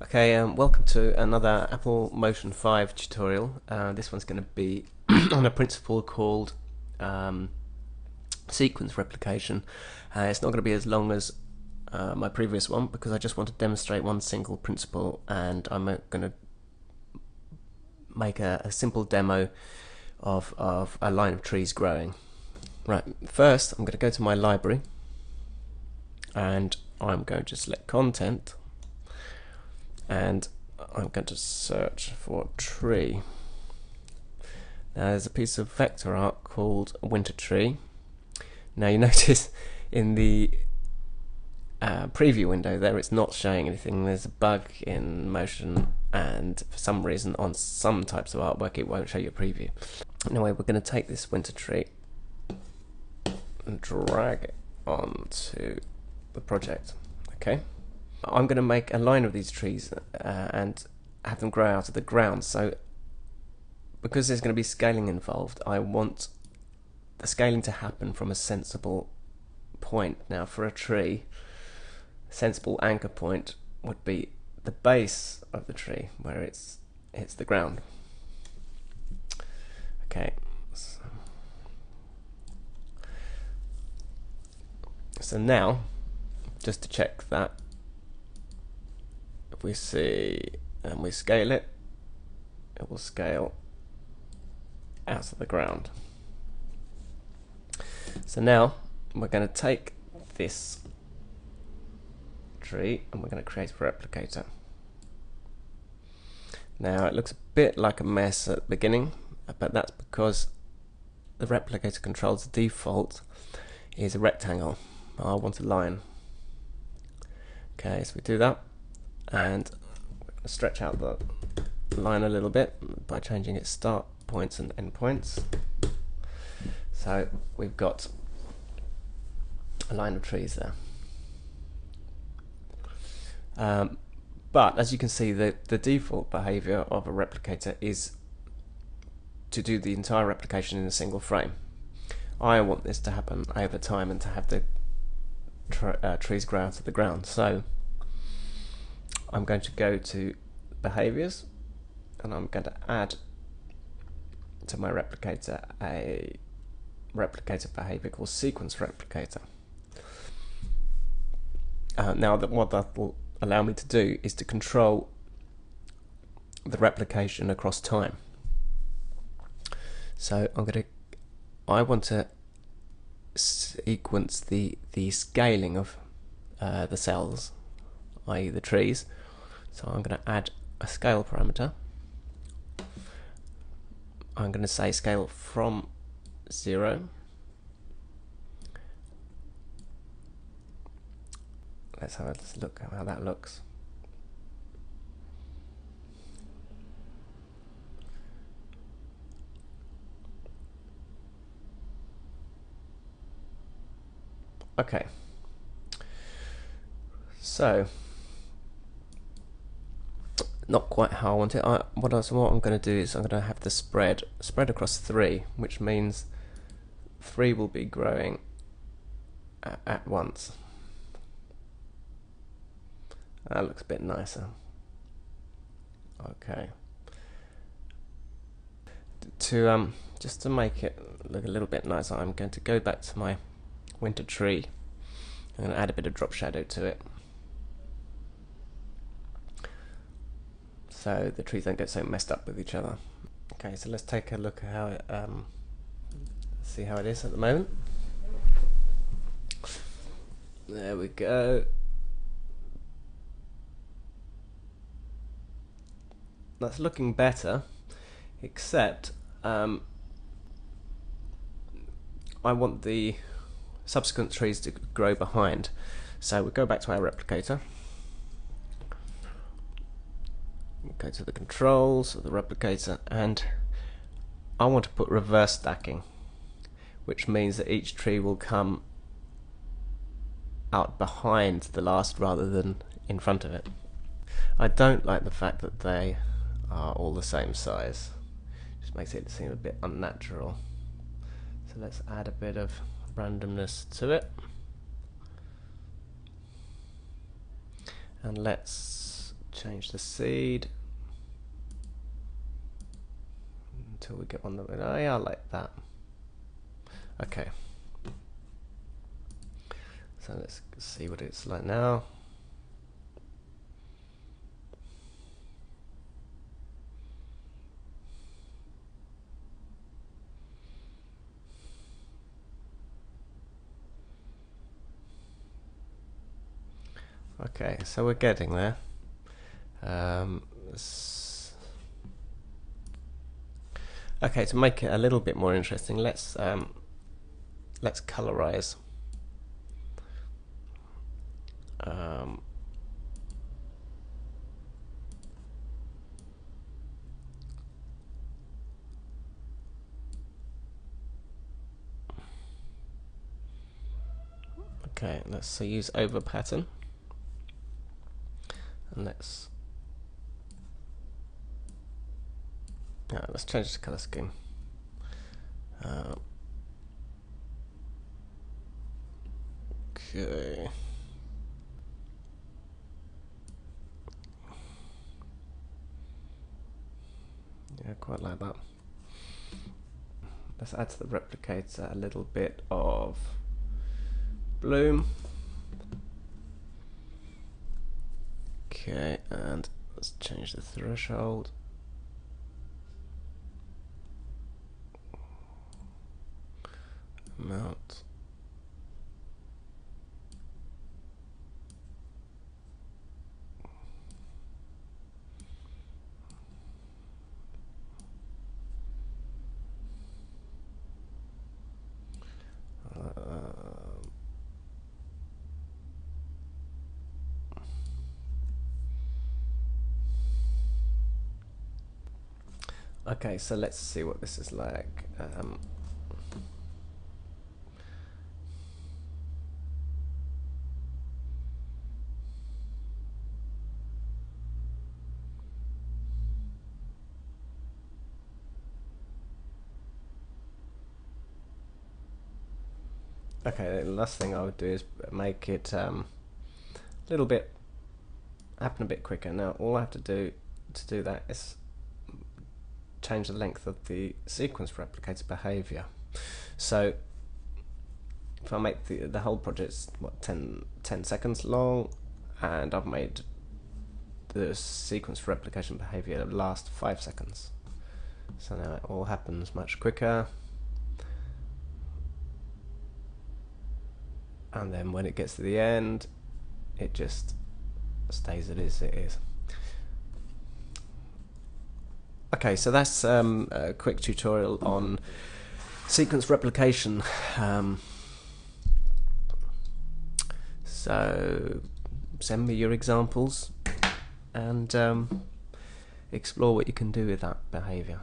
Okay, um, welcome to another Apple Motion 5 tutorial. Uh, this one's going to be on a principle called um, sequence replication. Uh, it's not going to be as long as uh, my previous one because I just want to demonstrate one single principle and I'm going to make a, a, simple demo of, of a line of trees growing. Right, first I'm going to go to my library and I'm going to select content and I'm going to search for tree. Now there's a piece of vector art called winter tree. Now you notice in the uh, preview window there it's not showing anything. There's a bug in motion and for some reason on some types of artwork it won't show you a preview. Anyway, we're going to take this winter tree and drag it onto the project. Okay. I'm going to make a line of these trees uh, and have them grow out of the ground. So because there's going to be scaling involved, I want the scaling to happen from a sensible point. Now for a tree, sensible anchor point would be the base of the tree where it's hits the ground. Okay. So now, just to check that if we see and we scale it, it will scale out of the ground. So now we're going to take this tree and we're going to create a replicator. Now it looks a bit like a mess at the beginning, but that's because the replicator controls default is a rectangle. I want a line. Okay, so we do that and stretch out the line a little bit by changing its start points and end points. So we've got a line of trees there. Um, but as you can see, the, the default behavior of a replicator is to do the entire replication in a single frame. I want this to happen over time and to have the uh, trees grow out of the ground. So I'm going to go to behaviors and I'm going to add to my replicator a replicator behavior called sequence replicator. Uh, now that what that will allow me to do is to control the replication across time. So I'm going to I want to sequence the the scaling of uh, the cells, i.e. the trees, so I'm going to add a scale parameter. I'm going to say scale from 0 let's have a look at how that looks. Okay. So not quite how I want it. I, what, I, what I'm going to do is I'm going to have the spread spread across three, which means three will be growing at, at once. That looks a bit nicer. Okay. To um, just to make it look a little bit nicer, I'm going to go back to my winter tree. I'm going to add a bit of drop shadow to it. So the trees don't get so messed up with each other. Okay, so let's take a look at how it, um, see how it is at the moment. There we go. That's looking better, except um, I want the subsequent trees to grow behind. So we go back to our replicator go to the controls of the replicator and I want to put reverse stacking which means that each tree will come out behind the last rather than in front of it. I don't like the fact that they are all the same size. Just makes it seem a bit unnatural. So let's add a bit of randomness to it. And let's change the seed until we get one that oh yeah I like that. Okay. So let's see what it's like now. Okay, so we're getting there. Um, okay, to make it a little bit more interesting, let's um, let's colorize. Um, okay, let's use over pattern and let's yeah, let's change the color scheme. Uh, okay. Yeah, quite like that. Let's add to the replicator a little bit of bloom. Okay, and let's change the threshold. Amount. Okay, so let's see what this is like. Um, Okay, the last thing I would do is make it um, a little bit happen a bit quicker. Now all I have to do to do that is change the length of the sequence replicator behavior. So if I make the, the whole project what 10, 10 seconds long and I've made the sequence replication behavior last 5 seconds. So now it all happens much quicker. And then when it gets to the end, it just stays as it is. Okay, so that's um, a quick tutorial on sequence replication. Um, so send me your examples and um, explore what you can do with that behavior.